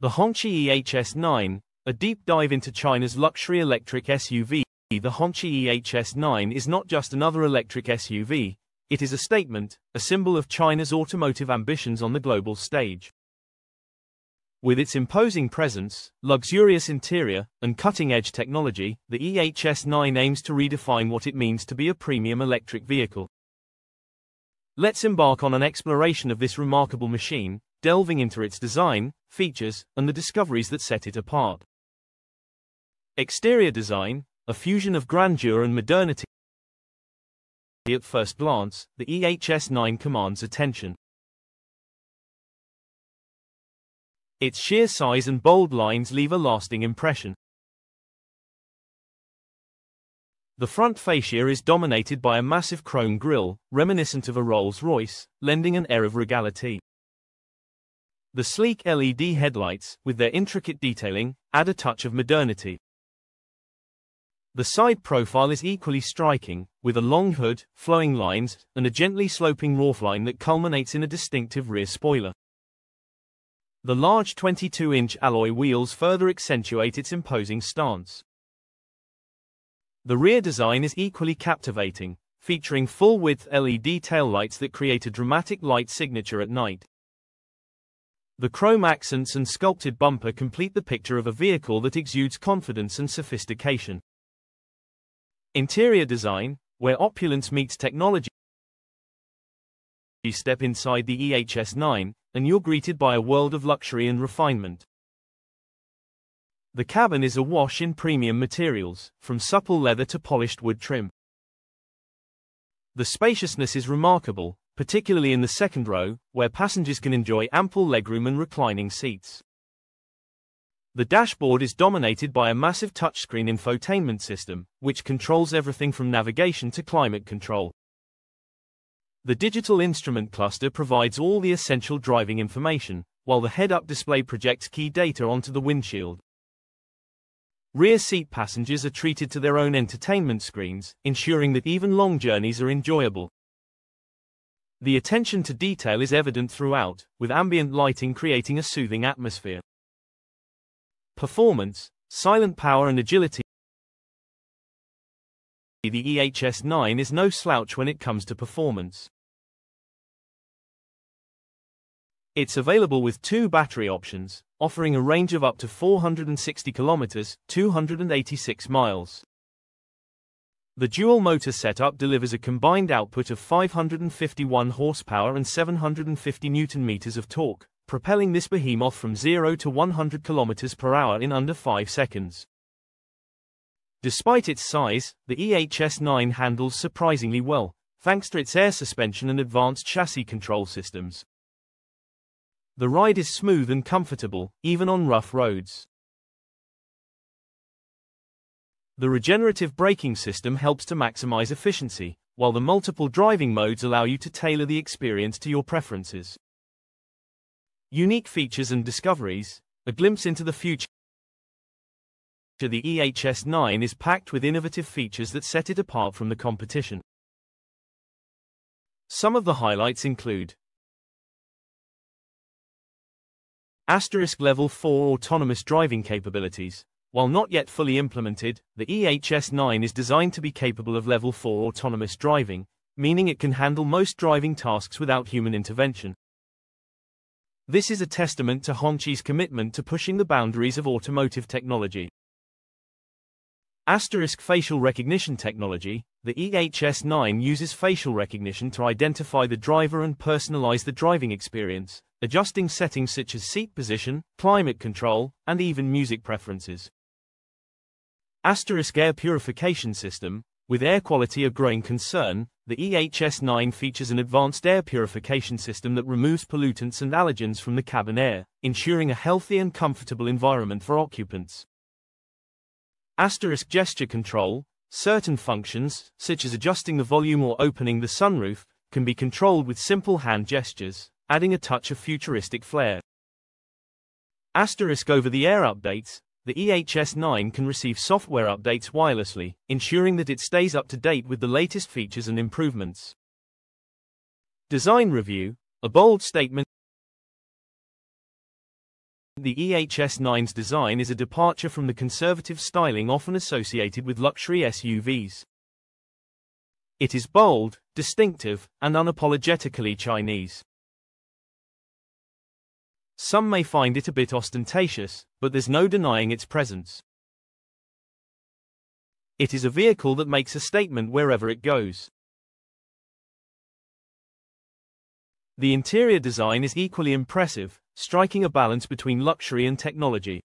The Hongqi EHS9, a deep dive into China's luxury electric SUV. The Hongqi EHS9 is not just another electric SUV, it is a statement, a symbol of China's automotive ambitions on the global stage. With its imposing presence, luxurious interior, and cutting-edge technology, the EHS9 aims to redefine what it means to be a premium electric vehicle. Let's embark on an exploration of this remarkable machine, delving into its design, features, and the discoveries that set it apart. Exterior design, a fusion of grandeur and modernity. At first glance, the EHS9 commands attention. Its sheer size and bold lines leave a lasting impression. The front fascia is dominated by a massive chrome grille, reminiscent of a Rolls-Royce, lending an air of regality. The sleek LED headlights, with their intricate detailing, add a touch of modernity. The side profile is equally striking, with a long hood, flowing lines, and a gently sloping roofline that culminates in a distinctive rear spoiler. The large 22-inch alloy wheels further accentuate its imposing stance. The rear design is equally captivating, featuring full-width LED taillights that create a dramatic light signature at night. The chrome accents and sculpted bumper complete the picture of a vehicle that exudes confidence and sophistication. Interior design, where opulence meets technology. You step inside the EHS9, and you're greeted by a world of luxury and refinement. The cabin is awash in premium materials, from supple leather to polished wood trim. The spaciousness is remarkable, particularly in the second row, where passengers can enjoy ample legroom and reclining seats. The dashboard is dominated by a massive touchscreen infotainment system, which controls everything from navigation to climate control. The digital instrument cluster provides all the essential driving information, while the head-up display projects key data onto the windshield. Rear seat passengers are treated to their own entertainment screens, ensuring that even long journeys are enjoyable. The attention to detail is evident throughout, with ambient lighting creating a soothing atmosphere. Performance, silent power and agility The EHS9 is no slouch when it comes to performance. It's available with two battery options, offering a range of up to 460 kilometers, 286 miles. The dual motor setup delivers a combined output of 551 horsepower and 750 newton meters of torque, propelling this behemoth from 0 to 100 kilometers per hour in under 5 seconds. Despite its size, the EHS9 handles surprisingly well, thanks to its air suspension and advanced chassis control systems. The ride is smooth and comfortable, even on rough roads. The regenerative braking system helps to maximize efficiency, while the multiple driving modes allow you to tailor the experience to your preferences. Unique features and discoveries, a glimpse into the future. The EHS9 is packed with innovative features that set it apart from the competition. Some of the highlights include Asterisk Level 4 autonomous driving capabilities. While not yet fully implemented, the EHS9 is designed to be capable of Level 4 autonomous driving, meaning it can handle most driving tasks without human intervention. This is a testament to Hongqi's commitment to pushing the boundaries of automotive technology. Asterisk facial recognition technology, the EHS9 uses facial recognition to identify the driver and personalize the driving experience, adjusting settings such as seat position, climate control, and even music preferences. Asterisk air purification system, with air quality a growing concern, the EHS9 features an advanced air purification system that removes pollutants and allergens from the cabin air, ensuring a healthy and comfortable environment for occupants. Asterisk gesture control, certain functions, such as adjusting the volume or opening the sunroof, can be controlled with simple hand gestures, adding a touch of futuristic flair. Asterisk over-the-air updates, the EHS9 can receive software updates wirelessly, ensuring that it stays up to date with the latest features and improvements. Design Review, a bold statement. The the EHS9's design is a departure from the conservative styling often associated with luxury SUVs. It is bold, distinctive, and unapologetically Chinese. Some may find it a bit ostentatious, but there's no denying its presence. It is a vehicle that makes a statement wherever it goes. The interior design is equally impressive, striking a balance between luxury and technology.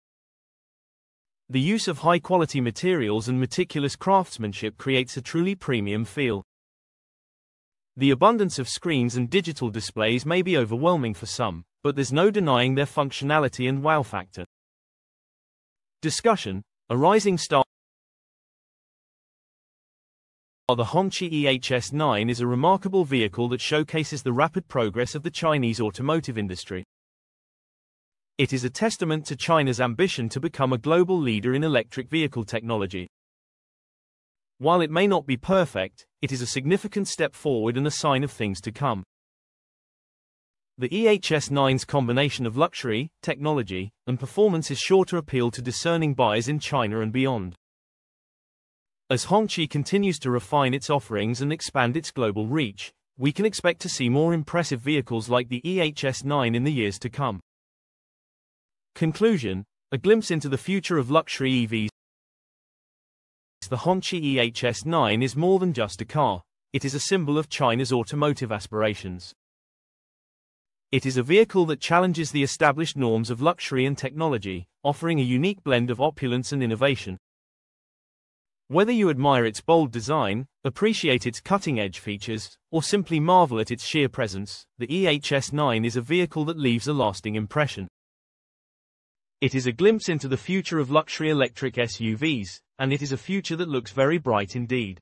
The use of high-quality materials and meticulous craftsmanship creates a truly premium feel. The abundance of screens and digital displays may be overwhelming for some, but there's no denying their functionality and wow factor. Discussion, a rising star the Hongqi EHS9 is a remarkable vehicle that showcases the rapid progress of the Chinese automotive industry. It is a testament to China's ambition to become a global leader in electric vehicle technology. While it may not be perfect, it is a significant step forward and a sign of things to come. The EHS9's combination of luxury, technology, and performance is sure to appeal to discerning buyers in China and beyond. As Hongqi continues to refine its offerings and expand its global reach, we can expect to see more impressive vehicles like the EHS9 in the years to come. Conclusion, a glimpse into the future of luxury EVs. The Hongqi EHS9 is more than just a car, it is a symbol of China's automotive aspirations. It is a vehicle that challenges the established norms of luxury and technology, offering a unique blend of opulence and innovation. Whether you admire its bold design, appreciate its cutting-edge features, or simply marvel at its sheer presence, the EHS9 is a vehicle that leaves a lasting impression. It is a glimpse into the future of luxury electric SUVs, and it is a future that looks very bright indeed.